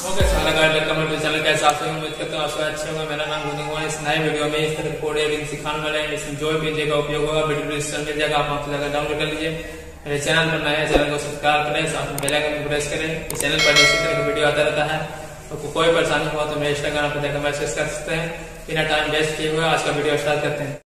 Okay सारा guys welcome to channel कैसे आप सभी उम्मीद करता हूँ आप अच्छे होंगे, मेरा नाम गुनी हुआ। इस नए वीडियो में इस तरह कोड एडिंग सिखाने वाले हैं। इसमें जो भी जगह उपयोग होगा। वीडियो डिस्क्रिप्शन में जगह आप वहाँ से डाउनलोड कर लीजिए। मेरे चैनल पर नए चैनल को सब्सक्राइब करें, साथ में बेल आइकन को प्रेस करें। इस चैनल पर इसी तरह की वीडियो आता रहता है। तो आपको कोई परेशानी हुआ तो मेरे इंस्टाग्राम पर जाकर मैसेज कर सकते हैं। बिना टाइम वेस्ट किए हुए आज का वीडियो स्टार्ट करते हैं।